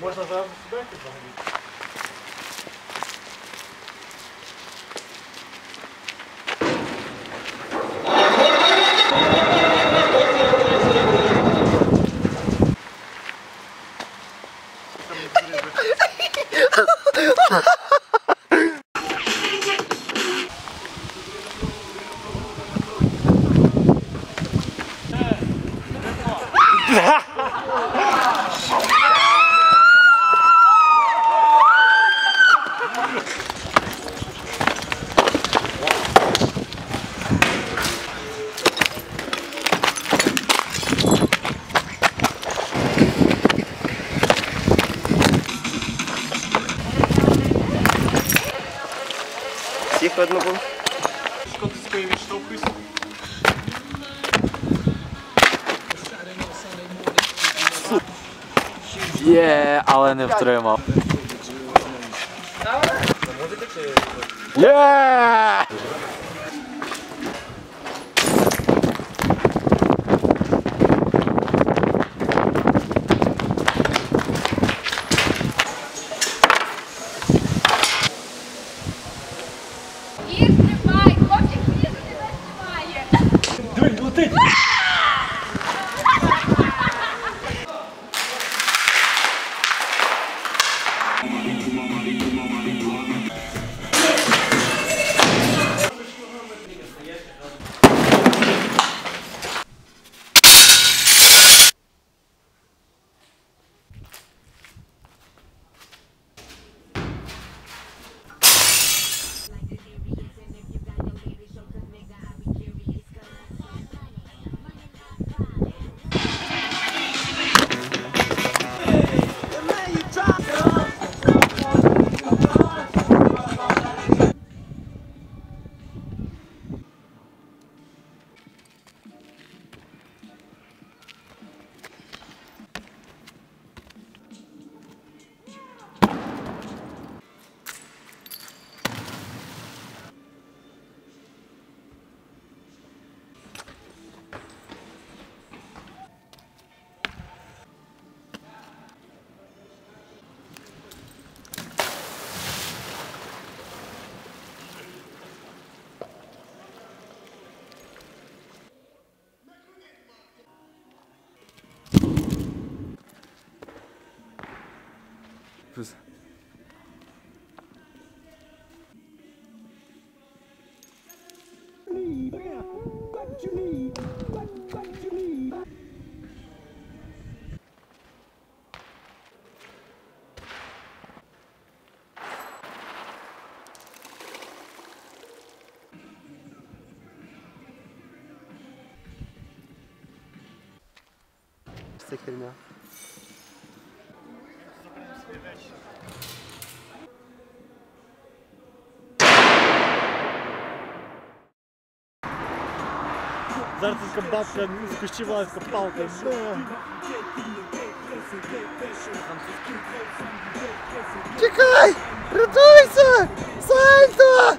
Можна зараз сюди йти Всіх видно було? Шкотської відштовхуйся. Є, але не втримав. Є! C'est quelle merde Зараз така бабка з кущі вилазить, така палка. Чекай! Рятуйся! Сальто!